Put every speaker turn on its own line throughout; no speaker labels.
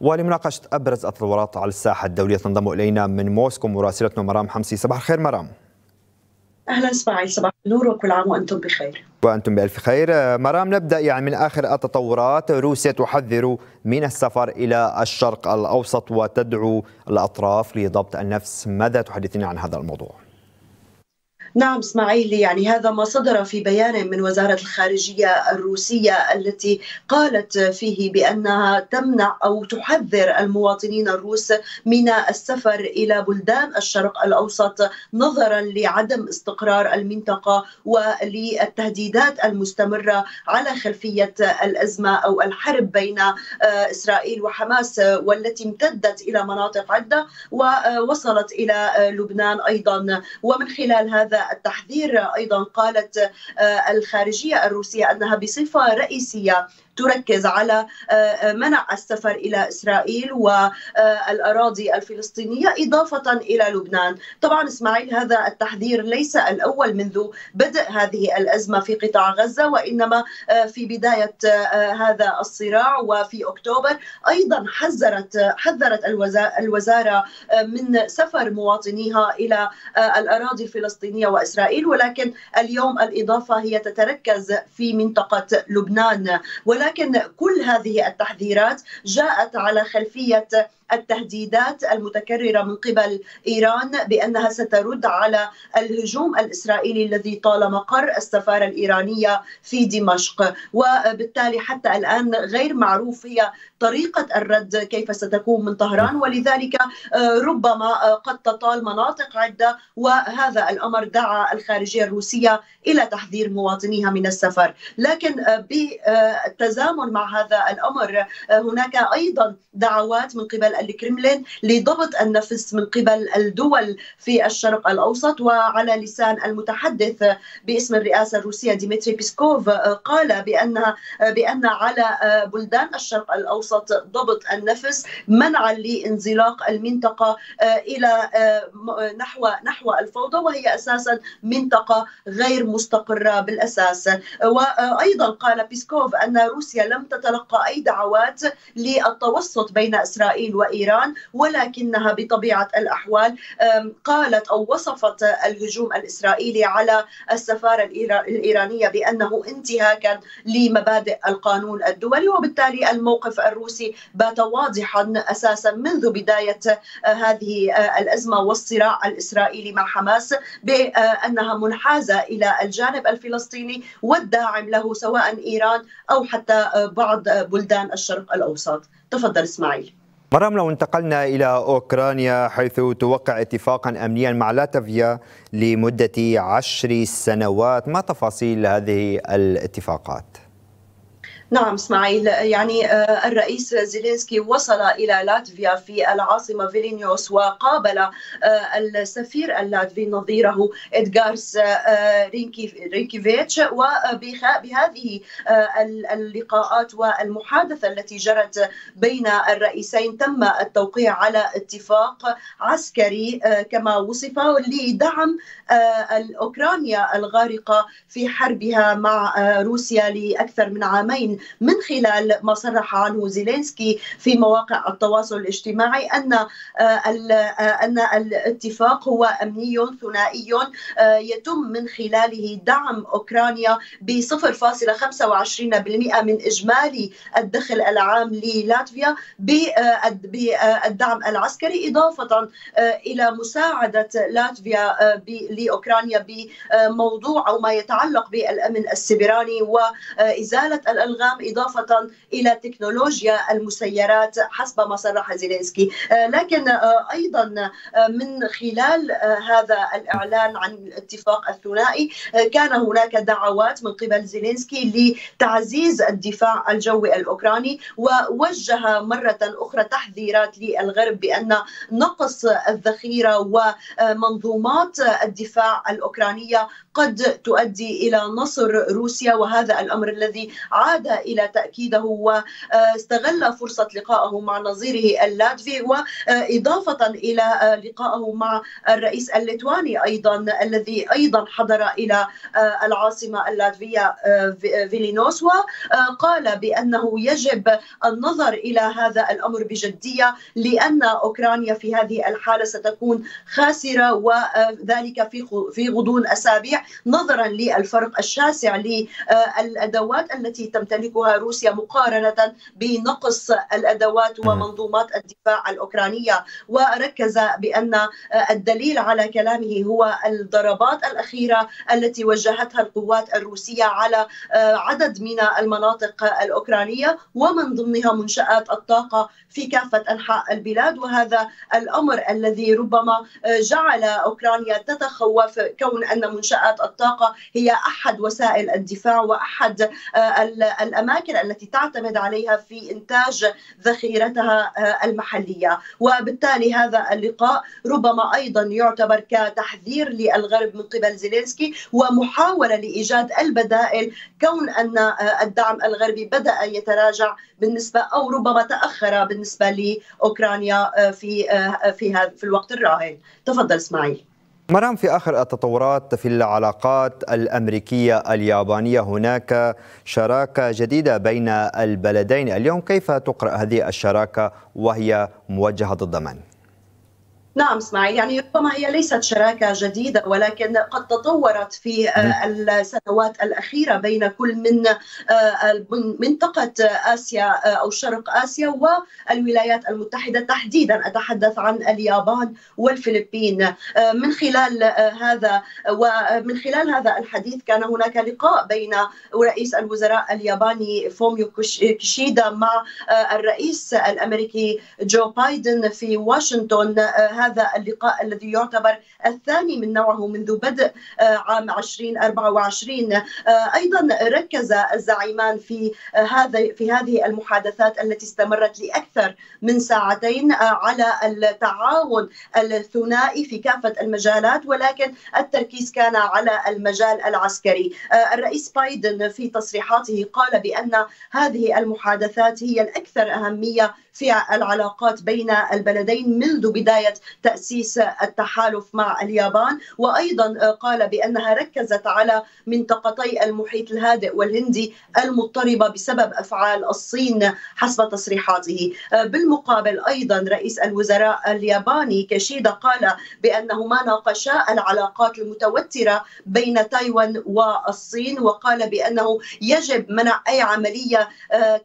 ولمناقشة أبرز التطورات على الساحة الدولية تنضم إلينا من موسكو مراسلتنا مرام حمسي صباح الخير مرام.
أهلا اسماعيل صباح النور وكل عام وأنتم بخير.
وأنتم بألف خير. مرام نبدأ يعني من آخر التطورات. روسيا تحذر من السفر إلى الشرق الأوسط وتدعو الأطراف لضبط النفس. ماذا تحدثين عن هذا الموضوع؟
نعم اسماعيل يعني هذا ما صدر في بيان من وزارة الخارجية الروسية التي قالت فيه بأنها تمنع أو تحذر المواطنين الروس من السفر إلى بلدان الشرق الأوسط نظرا لعدم استقرار المنطقة وللتهديدات المستمرة على خلفية الأزمة أو الحرب بين إسرائيل وحماس والتي امتدت إلى مناطق عدة ووصلت إلى لبنان أيضا. ومن خلال هذا التحذير أيضا قالت الخارجية الروسية أنها بصفة رئيسية تركز على منع السفر إلى إسرائيل والأراضي الفلسطينية إضافة إلى لبنان، طبعا إسماعيل هذا التحذير ليس الأول منذ بدء هذه الأزمة في قطاع غزة وإنما في بداية هذا الصراع. وفي أكتوبر أيضا حذرت حذرت الوزارة من سفر مواطنيها إلى الأراضي الفلسطينية وإسرائيل. ولكن اليوم الإضافة هي تتركز في منطقة لبنان. ولكن ولكن كل هذه التحذيرات جاءت على خلفية التهديدات المتكررة من قبل إيران بأنها سترد على الهجوم الإسرائيلي الذي طال مقر السفارة الإيرانية في دمشق. وبالتالي حتى الآن غير معروف هي طريقة الرد كيف ستكون من طهران. ولذلك ربما قد تطال مناطق عدة. وهذا الأمر دعا الخارجية الروسية إلى تحذير مواطنيها من السفر. لكن بالتزامن مع هذا الأمر هناك أيضا دعوات من قبل الكرملين لضبط النفس من قبل الدول في الشرق الأوسط. وعلى لسان المتحدث باسم الرئاسة الروسية ديمتري بيسكوف قال بأنها بأن على بلدان الشرق الاوسط ضبط النفس منعا لانزلاق المنطقة إلى نحو نحو الفوضى وهي أساسا منطقة غير مستقرة بالأساس. وأيضا قال بيسكوف أن روسيا لم تتلقى أي دعوات للتوسط بين إسرائيل وإيران ولكنها بطبيعة الأحوال قالت أو وصفت الهجوم الإسرائيلي على السفارة الإيرانية بأنه انتهاكا لمبادئ القانون الدولي وبالتالي الموقف الروسي بات واضحا أساسا منذ بداية هذه الأزمة والصراع الإسرائيلي مع حماس بأنها منحازة إلى الجانب الفلسطيني والداعم له سواء إيران أو حتى بعض بلدان الشرق الأوسط تفضل إسماعيل
مرام لو انتقلنا إلى أوكرانيا حيث توقع اتفاقا أمنيا مع لاتفيا لمدة عشر سنوات ما تفاصيل هذه الاتفاقات؟
نعم اسماعيل. يعني الرئيس زيلينسكي وصل إلى لاتفيا في العاصمة فيلينيوس وقابل السفير اللاتفي نظيره ادغارس رينكيفيتش وبهذه اللقاءات والمحادثة التي جرت بين الرئيسين تم التوقيع على اتفاق عسكري كما وصف لدعم اوكرانيا الغارقة في حربها مع روسيا لأكثر من عامين من خلال ما صرح عنه زيلينسكي في مواقع التواصل الاجتماعي أن أن الاتفاق هو أمني ثنائي يتم من خلاله دعم أوكرانيا ب 0.25% من إجمالي الدخل العام للاتفيا بالدعم العسكري إضافة إلى مساعدة لاتفيا لأوكرانيا بموضوع أو ما يتعلق بالأمن السبراني وازاله الالغام إضافة إلى تكنولوجيا المسيرات حسب ما صرح زيلينسكي لكن أيضا من خلال هذا الإعلان عن الاتفاق الثنائي كان هناك دعوات من قبل زيلينسكي لتعزيز الدفاع الجوي الأوكراني ووجه مرة أخرى تحذيرات للغرب بأن نقص الذخيرة ومنظومات الدفاع الأوكرانية قد تؤدي إلى نصر روسيا وهذا الأمر الذي عاد إلى تأكيده واستغل فرصة لقائه مع نظيره اللاتفي وإضافة إلى لقائه مع الرئيس الليتواني أيضا الذي أيضا حضر إلى العاصمة اللاتفية فيلينوس وقال بأنه يجب النظر إلى هذا الأمر بجدية لأن أوكرانيا في هذه الحالة ستكون خاسرة وذلك في في غضون أسابيع نظرا للفرق الشاسع للأدوات التي تمتلكها روسيا مقارنة بنقص الأدوات ومنظومات الدفاع الأوكرانية. وركز بأن الدليل على كلامه هو الضربات الأخيرة التي وجهتها القوات الروسية على عدد من المناطق الأوكرانية ومن ضمنها منشآت الطاقة في كافة أنحاء البلاد. وهذا الأمر الذي ربما جعل أوكرانيا تتخوف كون أن منشآت الطاقة هي أحد وسائل الدفاع وأحد الأماكن التي تعتمد عليها في إنتاج ذخيرتها المحلية. وبالتالي هذا اللقاء ربما أيضا يعتبر كتحذير للغرب من قبل زيلينسكي ومحاولة لإيجاد البدائل كون أن الدعم الغربي بدأ يتراجع بالنسبة أو ربما تأخر بالنسبة لأوكرانيا في في في الوقت الراهن. تفضل إسماعيل.
مرام في آخر التطورات في العلاقات الأمريكية اليابانية هناك شراكة جديدة بين البلدين اليوم كيف تقرأ هذه الشراكة وهي موجهة ضد من؟
نعم اسماعيل يعني ربما هي ليست شراكة جديدة ولكن قد تطورت في السنوات الأخيرة بين كل من منطقة آسيا أو شرق آسيا والولايات المتحدة. تحديدا أتحدث عن اليابان والفلبين. من خلال هذا ومن خلال هذا الحديث كان هناك لقاء بين رئيس الوزراء الياباني فوميو كيشيدا مع الرئيس الأمريكي جو بايدن في واشنطن. هذا اللقاء الذي يعتبر الثاني من نوعه منذ بدء عام 2024 أيضا ركز الزعيمان في هذا في هذه المحادثات التي استمرت لأكثر من ساعتين على التعاون الثنائي في كافة المجالات ولكن التركيز كان على المجال العسكري. الرئيس بايدن في تصريحاته قال بأن هذه المحادثات هي الأكثر أهمية في العلاقات بين البلدين منذ بداية تأسيس التحالف مع اليابان. وأيضا قال بأنها ركزت على منطقتي المحيط الهادئ والهندي المضطربة بسبب أفعال الصين حسب تصريحاته. بالمقابل أيضا رئيس الوزراء الياباني كيشيدا قال بأنهما ناقشا العلاقات المتوترة بين تايوان والصين وقال بأنه يجب منع أي عملية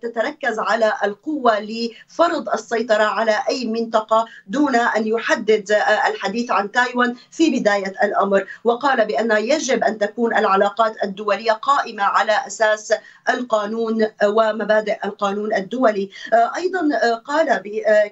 تتركز على القوة لفرض السيطرة على أي منطقة دون أن يحدد الحديث عن تايوان في بداية الأمر. وقال بأن يجب أن تكون العلاقات الدولية قائمة على أساس القانون ومبادئ القانون الدولي. أيضا قال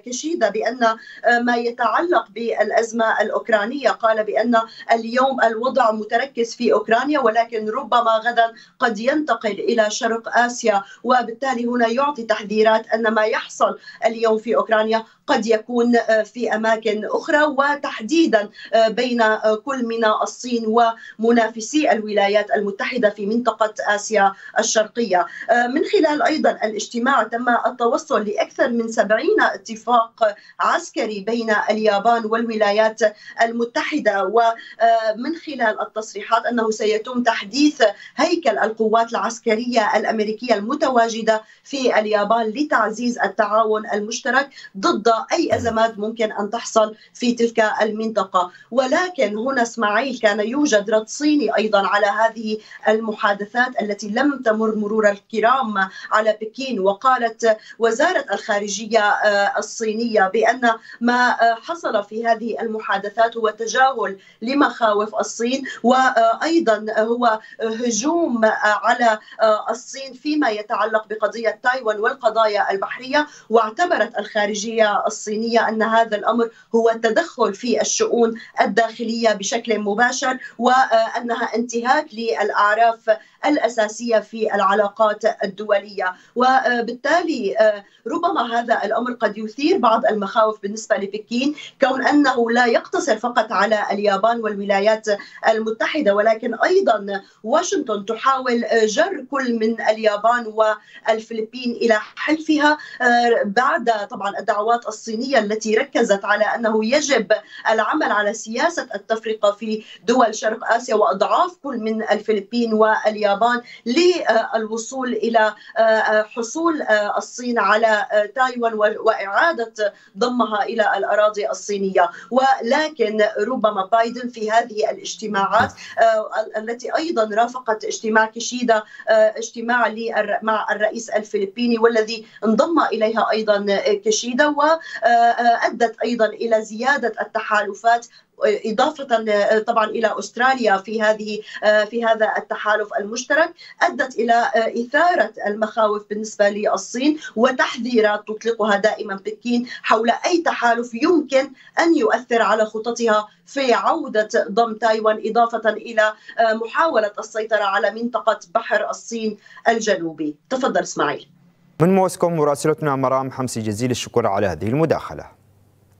كشيدا بأن ما يتعلق بالأزمة الأوكرانية قال بأن اليوم الوضع متركز في أوكرانيا ولكن ربما غدا قد ينتقل إلى شرق آسيا. وبالتالي هنا يعطي تحذيرات أن ما يحصل اليوم في أوكرانيا. قد يكون في أماكن أخرى وتحديدا بين كل من الصين ومنافسي الولايات المتحدة في منطقة آسيا الشرقية. من خلال أيضا الاجتماع تم التوصل لأكثر من 70 اتفاق عسكري بين اليابان والولايات المتحدة. ومن خلال التصريحات أنه سيتم تحديث هيكل القوات العسكرية الأمريكية المتواجدة في اليابان لتعزيز التعاون المشترك ضد أي أزمات ممكن أن تحصل في تلك المنطقة. ولكن هنا إسماعيل كان يوجد رد صيني أيضا على هذه المحادثات التي لم تمر مرور الكرام على بكين. وقالت وزارة الخارجية الصينية بأن ما حصل في هذه المحادثات هو تجاهل لمخاوف الصين. وأيضا هو هجوم على الصين فيما يتعلق بقضية تايوان والقضايا البحرية. واعتبرت الخارجية الصينية أن هذا الأمر هو التدخل في الشؤون الداخلية بشكل مباشر وأنها انتهاك للأعراف الأساسية في العلاقات الدولية. وبالتالي ربما هذا الأمر قد يثير بعض المخاوف بالنسبة لبكين كون أنه لا يقتصر فقط على اليابان والولايات المتحدة ولكن أيضا واشنطن تحاول جر كل من اليابان والفلبين إلى حلفها بعد طبعا الدعوات الصينية التي ركزت على أنه يجب العمل على سياسة التفرقة في دول شرق آسيا وأضعاف كل من الفلبين واليابان. للوصول إلى حصول الصين على تايوان وإعادة ضمها إلى الأراضي الصينية. ولكن ربما بايدن في هذه الاجتماعات التي أيضا رافقت اجتماع كيشيدا اجتماع مع الرئيس الفلبيني والذي انضم إليها أيضا كيشيدا وادت أيضا إلى زيادة التحالفات إضافة طبعا إلى أستراليا في هذه في هذا التحالف المشترك أدت إلى إثارة المخاوف بالنسبة للصين وتحذيرات تطلقها دائما بكين حول أي تحالف يمكن أن يؤثر على خططها في عودة ضم تايوان إضافة إلى محاولة السيطرة على منطقة بحر الصين الجنوبي. تفضل إسماعيل.
من موسكو مراسلتنا مرام حمسي جزيل الشكر على هذه المداخلة.